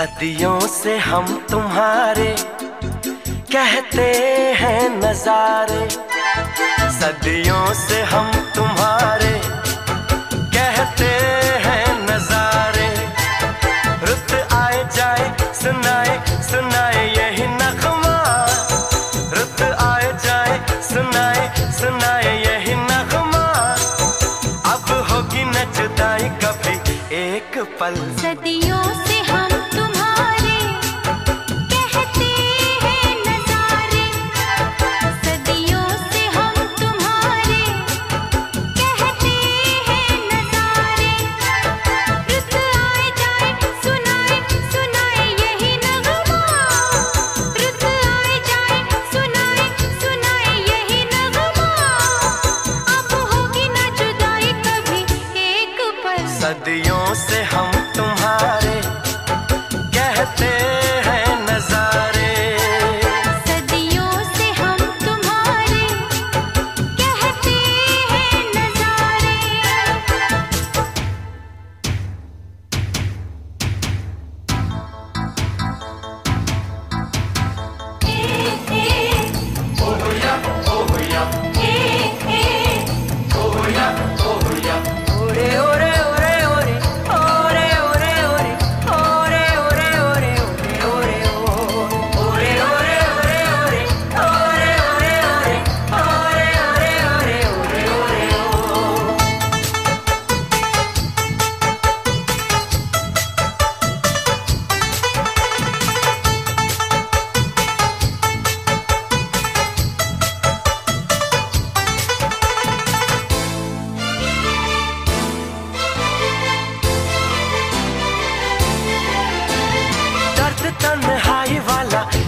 सदियों से हम तुम्हारे कहते हैं नजारे। सदियों से हम तुम्हारे कहते हैं नजारे। रुत आए, जाए, सुनाए सुनाए यही नखमा। रुत आए, जाए, सुनाए सुनाए यही नखमा। अब होगी न जुदाई कभी एक पल। सदियों से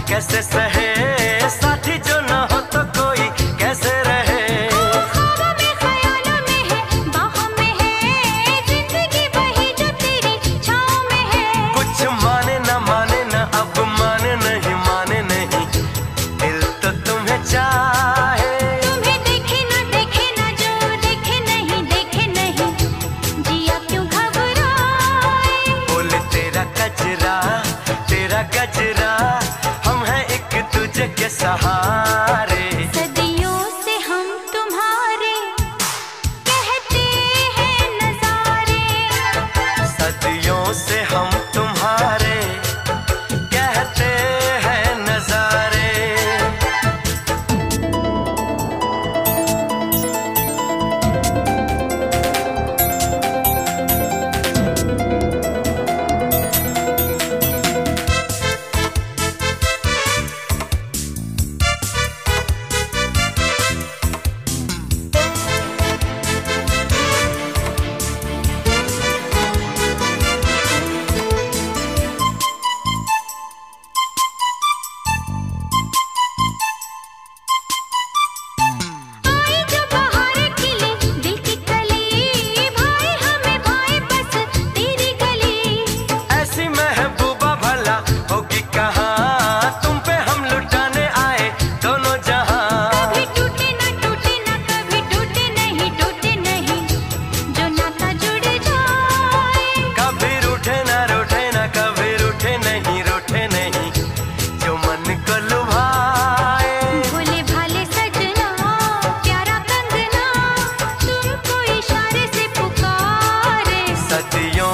कैसे सहे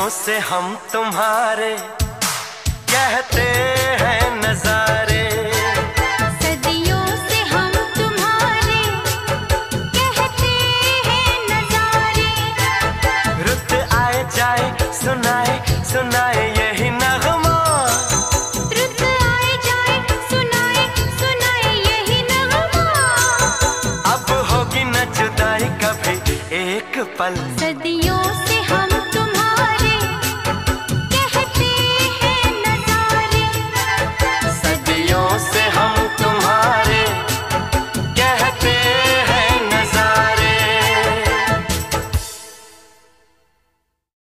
से हम तुम्हारे कहते हैं नजारे। सदियों से हम तुम्हारे कहते हैं नजारे। रुत आए जाए सुनाए सुनाए यही नगमा। रुत आए जाए सुनाए सुनाए यही नगमा। अब होगी न जुदाई कभी एक पल। सदियों से